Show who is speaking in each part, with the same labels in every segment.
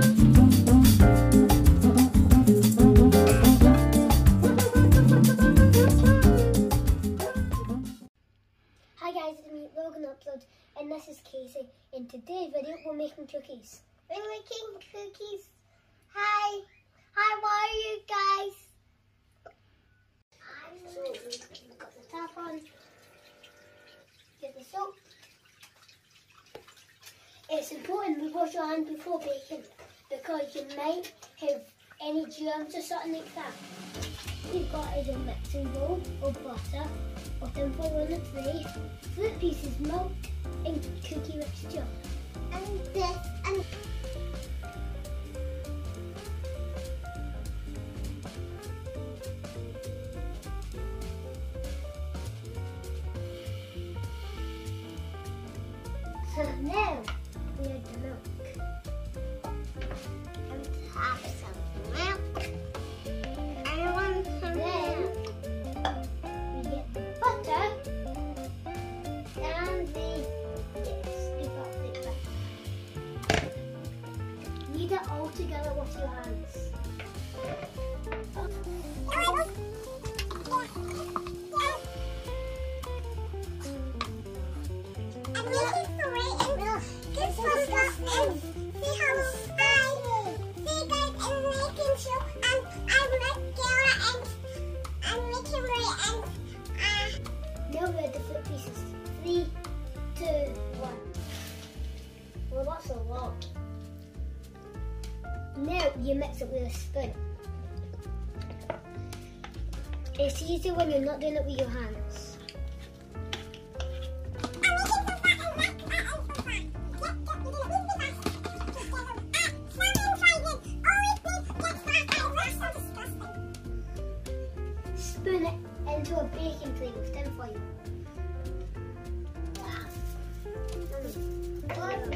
Speaker 1: Hi guys, it's me, Logan Upload, and this is Casey. In today's video, we're making cookies. We're making cookies. Hi. How are you guys? So, we've got the tap on. Get the soap. It's important we wash our hands before baking because you might have any germs or something like that. You've got is a mixing bowl of butter, or tinfoil on the tray, fruit pieces, milk, and cookie mixture. And this, and So now we add the milk. Butter. And the yes, scoop up the butter. Knead it all together the pieces. Three, two, one. Well, that's a lot. Now you mix it with a spoon. It's easier when you're not doing it with your hands. Spoon it into a baking tray with tin foil. Now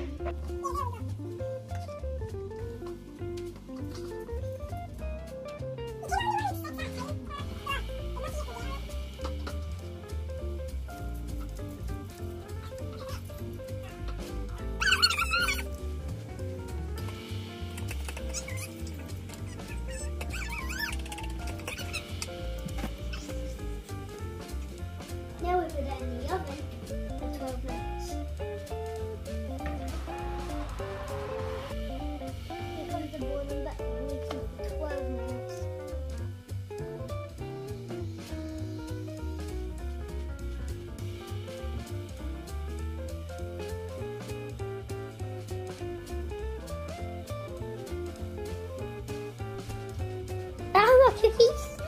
Speaker 1: please?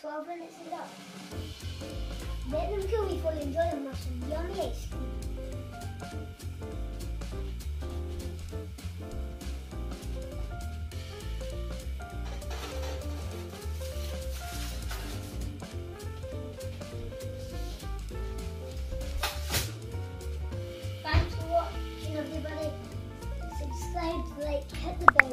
Speaker 1: 12 minutes is up. Let them kill me for you enjoy the mushroom. Yummy ice cream. Thanks for watching everybody. Subscribe, like, hit the bell.